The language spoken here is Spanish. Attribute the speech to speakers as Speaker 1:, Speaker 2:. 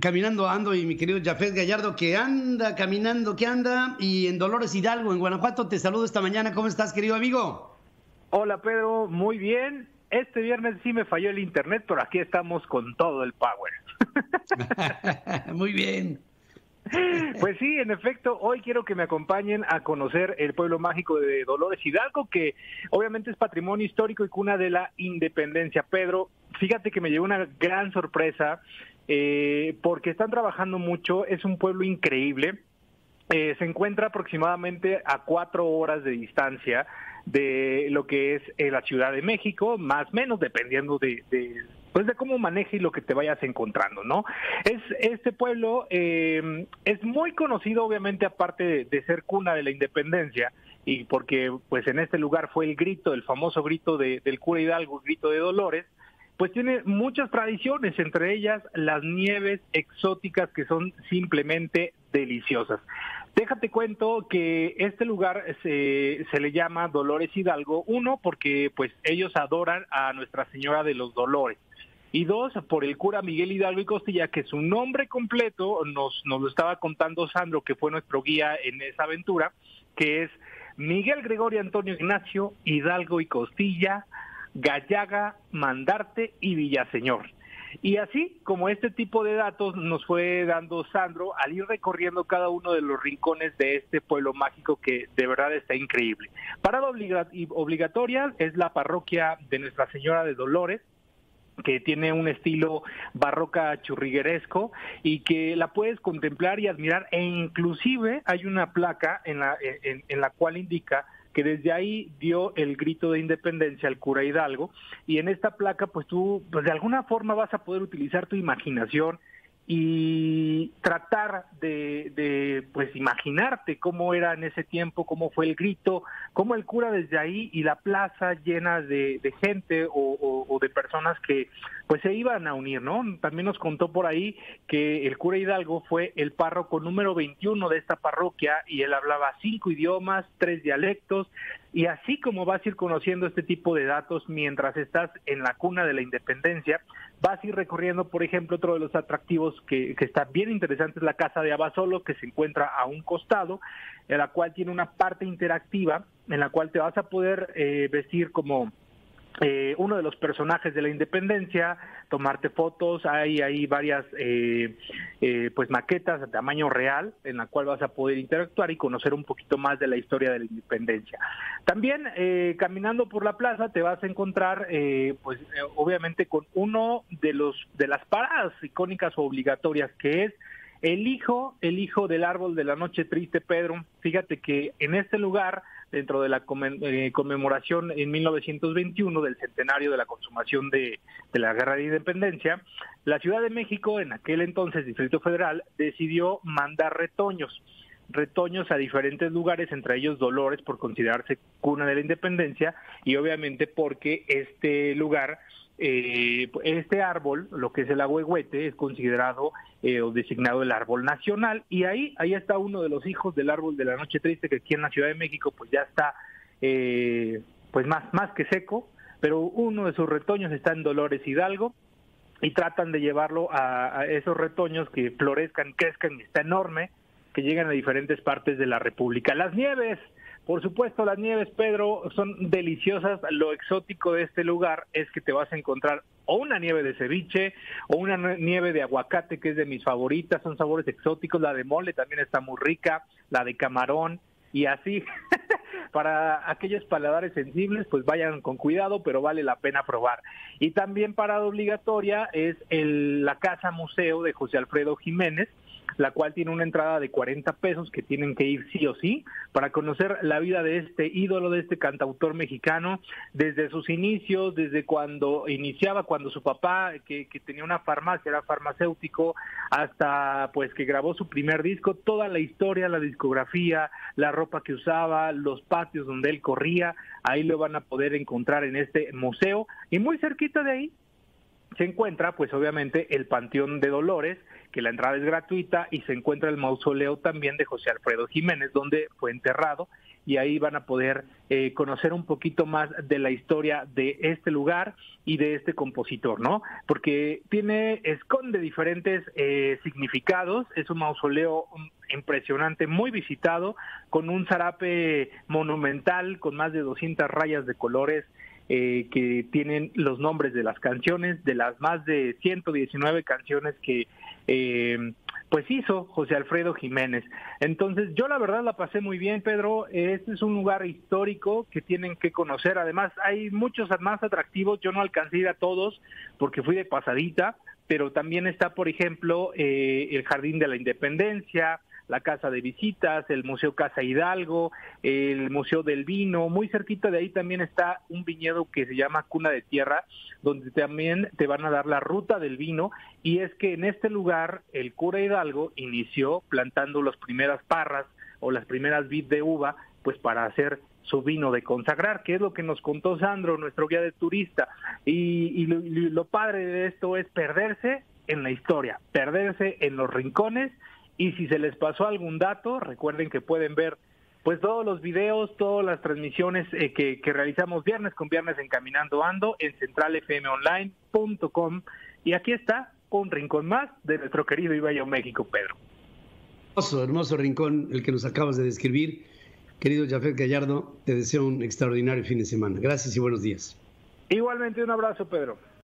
Speaker 1: Caminando ando y mi querido Jafet Gallardo que anda caminando, que anda y en Dolores Hidalgo, en Guanajuato, te saludo esta mañana. ¿Cómo estás, querido amigo?
Speaker 2: Hola, Pedro, muy bien. Este viernes sí me falló el internet, pero aquí estamos con todo el power.
Speaker 1: muy bien.
Speaker 2: Pues sí, en efecto, hoy quiero que me acompañen a conocer el pueblo mágico de Dolores Hidalgo, que obviamente es patrimonio histórico y cuna de la independencia. Pedro, fíjate que me llevó una gran sorpresa eh, porque están trabajando mucho, es un pueblo increíble. Eh, se encuentra aproximadamente a cuatro horas de distancia de lo que es eh, la Ciudad de México, más o menos dependiendo de, pues de cómo manejes lo que te vayas encontrando, ¿no? Es este pueblo es muy conocido, obviamente, aparte de, ser cuna de la independencia y porque, pues, en este lugar fue el grito, el famoso grito de, del cura Hidalgo, el grito de Dolores pues tiene muchas tradiciones, entre ellas las nieves exóticas que son simplemente deliciosas. Déjate cuento que este lugar se, se, le llama Dolores Hidalgo, uno, porque pues ellos adoran a Nuestra Señora de los Dolores. Y dos, por el cura Miguel Hidalgo y Costilla, que su nombre completo nos, nos lo estaba contando Sandro, que fue nuestro guía en esa aventura, que es Miguel Gregorio Antonio Ignacio Hidalgo y Costilla, Gallaga, Mandarte y Villaseñor. Y así como este tipo de datos nos fue dando Sandro al ir recorriendo cada uno de los rincones de este pueblo mágico que de verdad está increíble. Parada obligatoria es la parroquia de Nuestra Señora de Dolores, que tiene un estilo barroca churrigueresco y que la puedes contemplar y admirar e inclusive hay una placa en la, en la cual indica que desde ahí dio el grito de independencia al cura Hidalgo. Y en esta placa pues tú pues de alguna forma vas a poder utilizar tu imaginación y tratar de, de, pues imaginarte cómo era en ese tiempo, cómo fue el grito, cómo el cura desde ahí y la plaza llena de, de gente o, o, de personas que pues se iban a unir, ¿no? También nos contó por ahí que el cura Hidalgo fue el párroco número 21 de esta parroquia y él hablaba cinco idiomas, tres dialectos, y así como vas a ir conociendo este tipo de datos mientras estás en la cuna de la independencia, vas a ir recorriendo, por ejemplo, otro de los atractivos que, que está bien interesante es la Casa de Abasolo, que se encuentra a un costado, en la cual tiene una parte interactiva, en la cual te vas a poder eh, vestir como eh, uno de los personajes de la independencia, tomarte fotos, hay ahí varias eh, eh, pues maquetas de tamaño real en la cual vas a poder interactuar y conocer un poquito más de la historia de la independencia. También eh, caminando por la plaza te vas a encontrar eh, pues obviamente con uno de los de las paradas icónicas o obligatorias que es el hijo, el hijo del árbol de la noche triste, Pedro. Fíjate que en este lugar, dentro de la eh, conmemoración en 1921 del centenario de la consumación de, de la Guerra de Independencia, la Ciudad de México, en aquel entonces Distrito Federal, decidió mandar retoños retoños a diferentes lugares, entre ellos Dolores por considerarse cuna de la independencia y obviamente porque este lugar eh, este árbol, lo que es el agüehuete, es considerado eh, o designado el árbol nacional. Y ahí ahí está uno de los hijos del árbol de la noche triste que aquí en la Ciudad de México pues ya está eh, pues más más que seco, pero uno de sus retoños está en Dolores Hidalgo y tratan de llevarlo a, a esos retoños que florezcan, crezcan y está enorme, que llegan a diferentes partes de la República. Las nieves, por supuesto, las nieves, Pedro, son deliciosas. Lo exótico de este lugar es que te vas a encontrar o una nieve de ceviche o una nieve de aguacate, que es de mis favoritas. Son sabores exóticos. La de mole también está muy rica. La de camarón y así. para aquellos paladares sensibles, pues vayan con cuidado, pero vale la pena probar. Y también parada obligatoria es el, la Casa Museo de José Alfredo Jiménez, la cual tiene una entrada de 40 pesos que tienen que ir sí o sí para conocer la vida de este ídolo, de este cantautor mexicano, desde sus inicios, desde cuando iniciaba, cuando su papá, que, que tenía una farmacia, era farmacéutico, hasta pues que grabó su primer disco, toda la historia, la discografía, la ropa que usaba, los patios donde él corría, ahí lo van a poder encontrar en este museo y muy cerquita de ahí se encuentra pues obviamente el Panteón de Dolores, que la entrada es gratuita, y se encuentra el mausoleo también de José Alfredo Jiménez, donde fue enterrado, y ahí van a poder eh, conocer un poquito más de la historia de este lugar y de este compositor, ¿no? Porque tiene, esconde diferentes eh, significados, es un mausoleo impresionante, muy visitado, con un zarape monumental, con más de 200 rayas de colores, eh, que tienen los nombres de las canciones, de las más de 119 canciones que eh, pues hizo José Alfredo Jiménez. Entonces yo la verdad la pasé muy bien, Pedro. Este es un lugar histórico que tienen que conocer. Además hay muchos más atractivos. Yo no alcancé a ir a todos porque fui de pasadita, pero también está, por ejemplo, eh, el Jardín de la Independencia, la Casa de Visitas, el Museo Casa Hidalgo, el Museo del Vino. Muy cerquita de ahí también está un viñedo que se llama Cuna de Tierra, donde también te van a dar la ruta del vino. Y es que en este lugar el cura Hidalgo inició plantando las primeras parras o las primeras vid de uva, pues para hacer su vino de consagrar, que es lo que nos contó Sandro, nuestro guía de turista. Y, lo, lo padre de esto es perderse en la historia, perderse en los rincones y si se les pasó algún dato, recuerden que pueden ver pues todos los videos, todas las transmisiones eh, que, realizamos viernes con viernes en Caminando Ando en centralfmonline.com. Y aquí está un rincón más de nuestro querido Ibayo México, Pedro.
Speaker 1: Hermoso, hermoso rincón el que nos acabas de describir. Querido Jafet Gallardo, te deseo un extraordinario fin de semana. Gracias y buenos días.
Speaker 2: Igualmente un abrazo, Pedro.